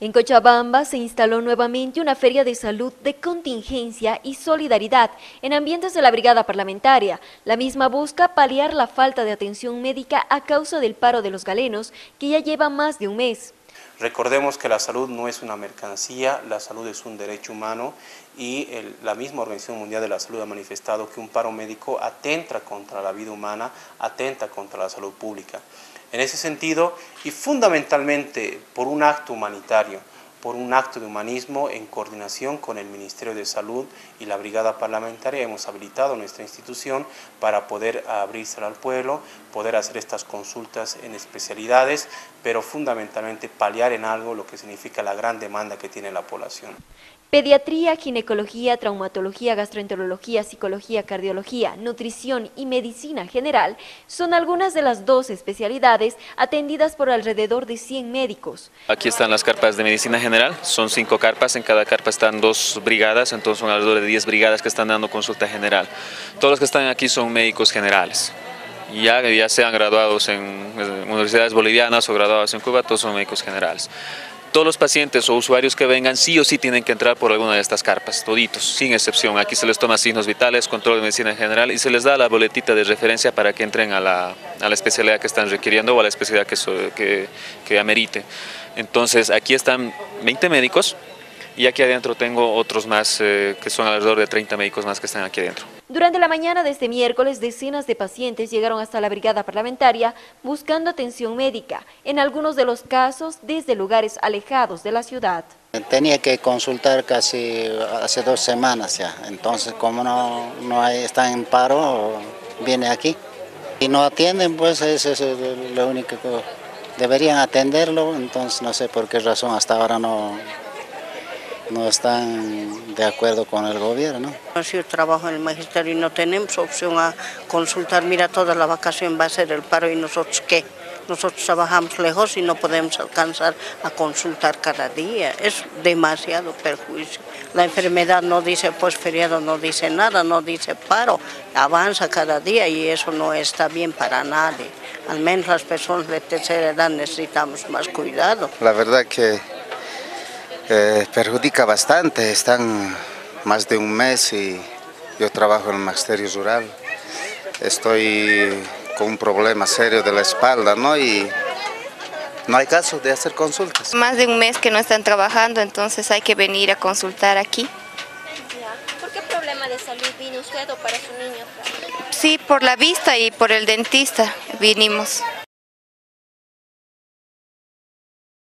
En Cochabamba se instaló nuevamente una feria de salud de contingencia y solidaridad en ambientes de la brigada parlamentaria. La misma busca paliar la falta de atención médica a causa del paro de los galenos, que ya lleva más de un mes. Recordemos que la salud no es una mercancía, la salud es un derecho humano y la misma Organización Mundial de la Salud ha manifestado que un paro médico atenta contra la vida humana, atenta contra la salud pública. En ese sentido, y fundamentalmente por un acto humanitario, por un acto de humanismo en coordinación con el Ministerio de Salud y la Brigada Parlamentaria hemos habilitado nuestra institución para poder abrirse al pueblo, poder hacer estas consultas en especialidades, pero fundamentalmente paliar en algo lo que significa la gran demanda que tiene la población. Pediatría, ginecología, traumatología, gastroenterología, psicología, cardiología, nutrición y medicina general son algunas de las dos especialidades atendidas por alrededor de 100 médicos. Aquí están las carpas de medicina general, son cinco carpas, en cada carpa están dos brigadas, entonces son alrededor de 10 brigadas que están dando consulta general. Todos los que están aquí son médicos generales. Ya, ya sean graduados en universidades bolivianas o graduados en Cuba, todos son médicos generales todos los pacientes o usuarios que vengan sí o sí tienen que entrar por alguna de estas carpas, toditos, sin excepción. Aquí se les toma signos vitales, control de medicina general y se les da la boletita de referencia para que entren a la, especialidad que están requiriendo o a la especialidad que, que, que amerite. Entonces aquí están 20 médicos y aquí adentro tengo otros más eh, que son alrededor de 30 médicos más que están aquí adentro. Durante la mañana de este miércoles, decenas de pacientes llegaron hasta la brigada parlamentaria buscando atención médica, en algunos de los casos desde lugares alejados de la ciudad. Tenía que consultar casi hace dos semanas ya, entonces como no, no hay, está en paro, viene aquí. Y no atienden, pues eso es lo único que deberían atenderlo, entonces no sé por qué razón hasta ahora no, no están de acuerdo con el gobierno. Yo trabajo en el magisterio y no tenemos opción a consultar, mira, toda la vacación va a ser el paro y nosotros qué. Nosotros trabajamos lejos y no podemos alcanzar a consultar cada día. Es demasiado perjuicio. La enfermedad no dice pues feriado, no dice nada, no dice paro, avanza cada día y eso no está bien para nadie. Al menos las personas de tercera edad necesitamos más cuidado. La verdad que eh, perjudica bastante, están más de un mes y yo trabajo en el magisterio rural. Estoy con un problema serio de la espalda, ¿no? Y no hay caso de hacer consultas. Más de un mes que no están trabajando, entonces hay que venir a consultar aquí. ¿Por qué problema de salud vino usted o para su niño? Sí, por la vista y por el dentista vinimos.